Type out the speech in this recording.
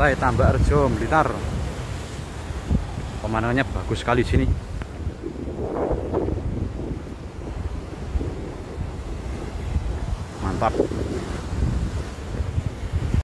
Pantai Tambak Rejo Blitar. Pemandangannya bagus sekali sini. Mantap.